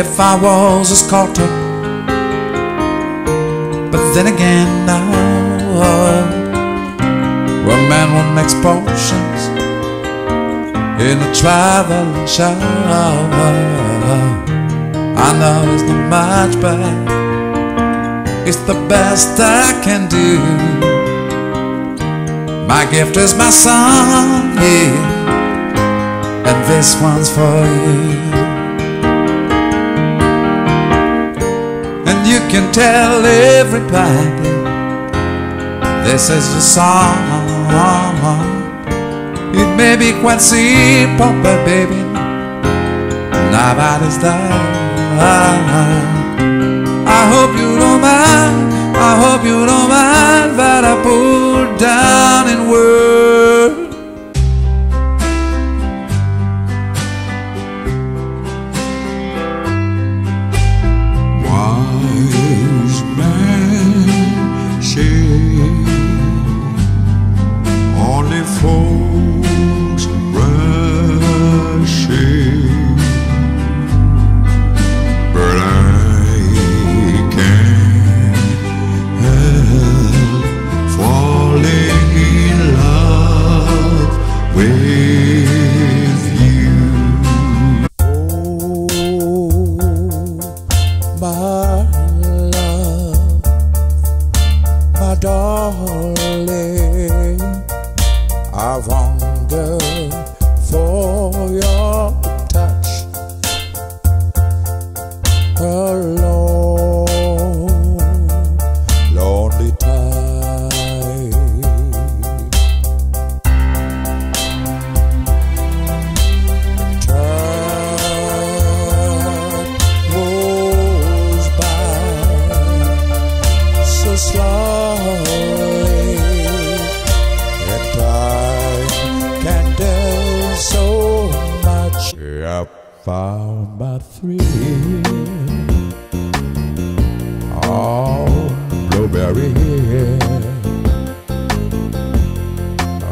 If I was a sculptor. But then again, now a man who makes potions in a traveling show. I know it's not much, but it's the best I can do. My gift is my song, yeah, and this one's for you. Can tell everybody this is your song. It may be quite simple, but baby, nobody's there. I hope you don't mind. I hope you don't mind that I put darling. I wander for your slowly, and time can do so much. I found my thrill. Oh, blueberry hill,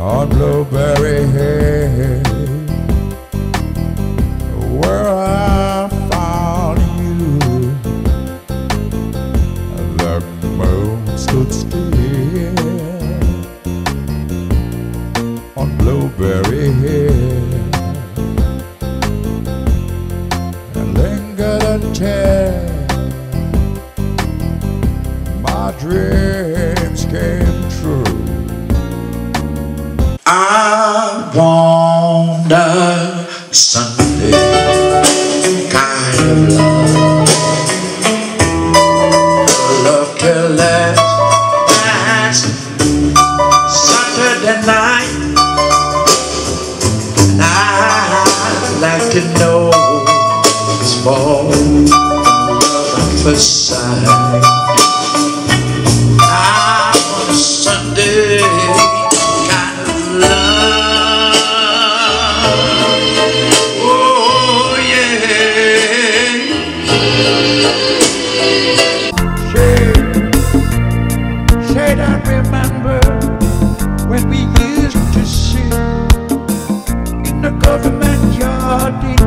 on blueberry hill Blueberry Hill and lingered until my dreams came true. I wonder Sunday to know it's more love at first sight. I want a Sunday love. Oh yeah. Say that remember when we used to sit in the government yard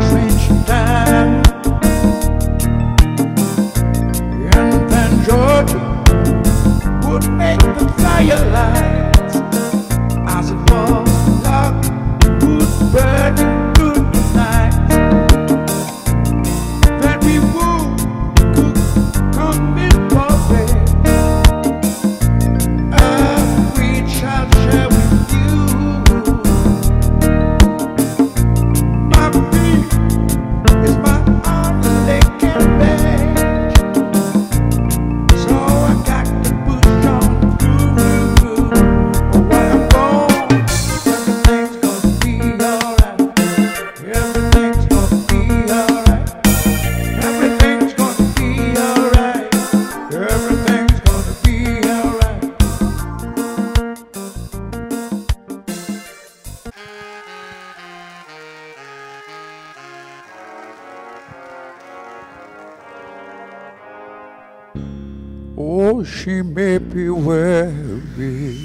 Oh, she may be weary.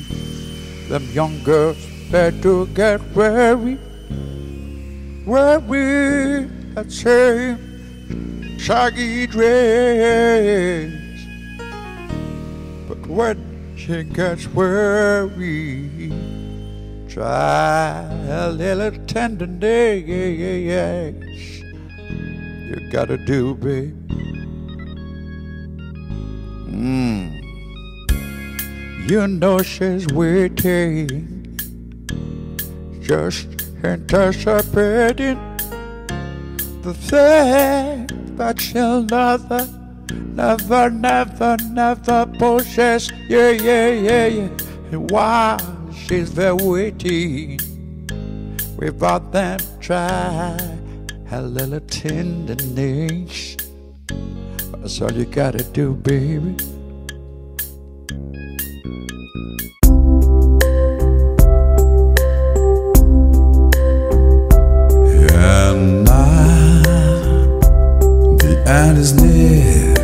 Them young girls better get weary. Weary that same shaggy dress. But when she gets weary, try a little tenderness. You gotta do, babe. You know she's waiting, just anticipating the fact that she'll never, never, never, never possess. Yeah, yeah, yeah, yeah. And while she's there waiting, without them try a little tenderness. That's all you gotta do, baby. End is near,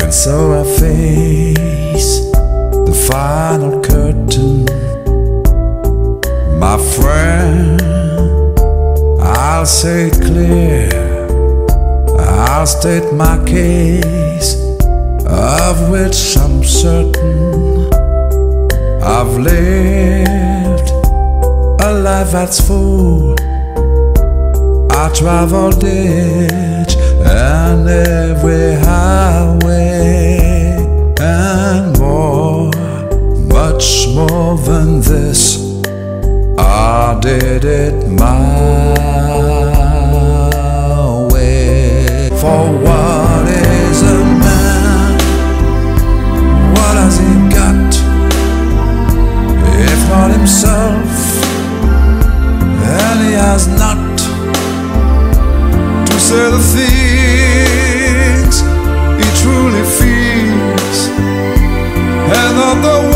and so I face the final curtain. My friend, I'll say it clear, I'll state my case, of which I'm certain I've lived a life that's full. I traveled it and every highway and more, much more than this. I did it my way. For what is a man? What has he got? If not himself, and he has not. Say the things he truly feels, and not the